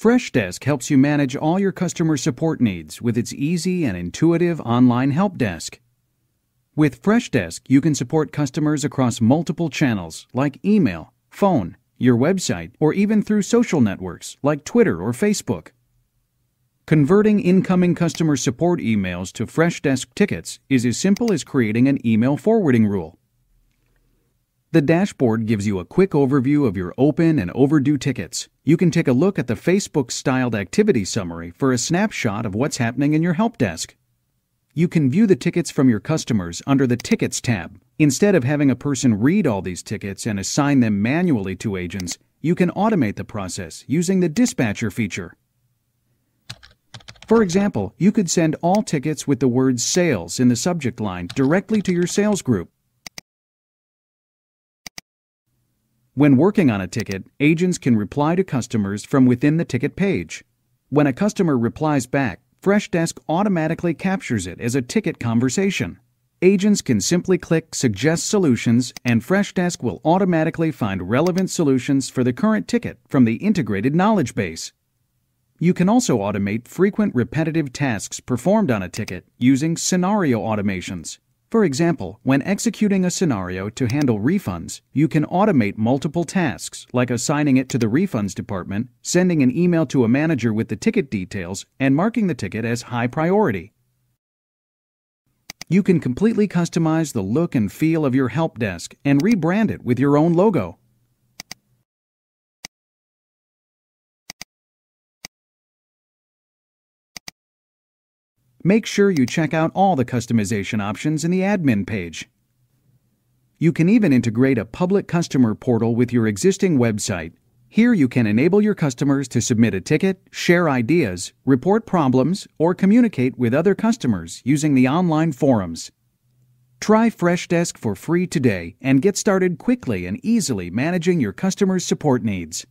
Freshdesk helps you manage all your customer support needs with its easy and intuitive online help desk. With Freshdesk, you can support customers across multiple channels like email, phone, your website, or even through social networks like Twitter or Facebook. Converting incoming customer support emails to Freshdesk tickets is as simple as creating an email forwarding rule. The dashboard gives you a quick overview of your open and overdue tickets. You can take a look at the Facebook styled activity summary for a snapshot of what's happening in your help desk. You can view the tickets from your customers under the Tickets tab. Instead of having a person read all these tickets and assign them manually to agents, you can automate the process using the Dispatcher feature. For example, you could send all tickets with the word sales in the subject line directly to your sales group. When working on a ticket, agents can reply to customers from within the ticket page. When a customer replies back, Freshdesk automatically captures it as a ticket conversation. Agents can simply click Suggest Solutions, and Freshdesk will automatically find relevant solutions for the current ticket from the integrated knowledge base. You can also automate frequent repetitive tasks performed on a ticket using scenario automations. For example, when executing a scenario to handle refunds, you can automate multiple tasks, like assigning it to the refunds department, sending an email to a manager with the ticket details, and marking the ticket as high priority. You can completely customize the look and feel of your help desk and rebrand it with your own logo. Make sure you check out all the customization options in the admin page. You can even integrate a public customer portal with your existing website. Here you can enable your customers to submit a ticket, share ideas, report problems, or communicate with other customers using the online forums. Try Freshdesk for free today and get started quickly and easily managing your customers' support needs.